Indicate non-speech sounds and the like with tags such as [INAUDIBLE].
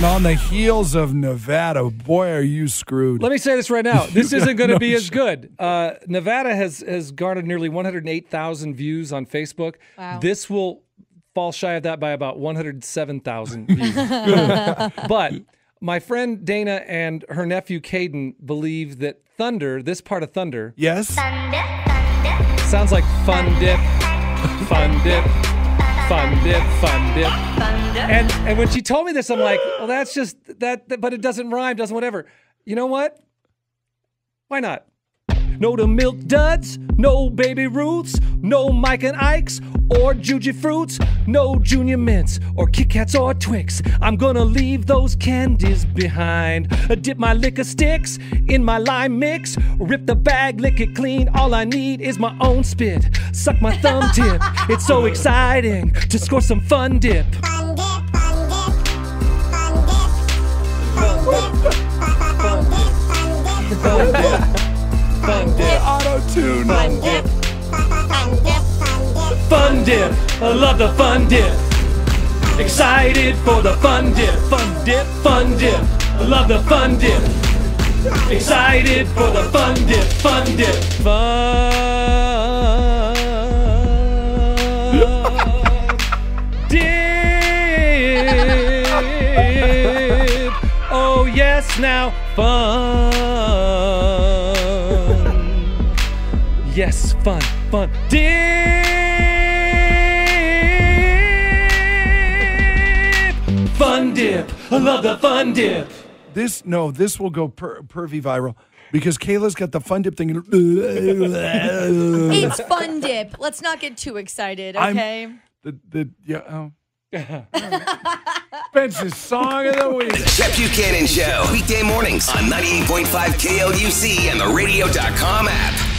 saying on the heels of Nevada, boy, are you screwed. Let me say this right now. [LAUGHS] This isn't going to no be as good. Uh, Nevada has has garnered nearly 108,000 views on Facebook. Wow. This will fall shy of that by about 107,000 [LAUGHS] views. but my friend Dana and her nephew Caden believe that Thunder, this part of Thunder, Yes? sounds like fun dip, fun dip, fun dip, fun dip. And and when she told me this, I'm like, well, that's just that, that- but it doesn't rhyme, doesn't whatever. You know what? Why not? No to milk duds, no Baby Ruths, no Mike and Ike's or Jujyfruits, no junior mints or Kit Kats or Twix. I'm gonna leave those candies behind. Uh, Dip my Lik-A-Stix in my lime mix, rip the bag, lick it clean. All I need is my own spit. Suck my thumb [LAUGHS] tip. It's so exciting to score some fun dip. Fun dip. Fun dip. Auto tune. Fun dip. Fun dip. Fun dip. I love the fun dip. Excited for the fun dip. Fun dip. Fun dip. I love the fun dip. Excited for the fun dip. Fun dip. Fun dip. Oh yes, now fun. Yes, fun, fun. Dip. Fun dip. I love the fun dip. This, no, this will go per, pervy viral because Kayla's got the fun dip thing. [LAUGHS] It's fun dip. Let's not get too excited, I'm- okay? the, the, yeah, oh. [LAUGHS] Ben's song of the week. The Chet Buchanan Show. Weekday mornings on 98.5 KLUC and the radio.com app.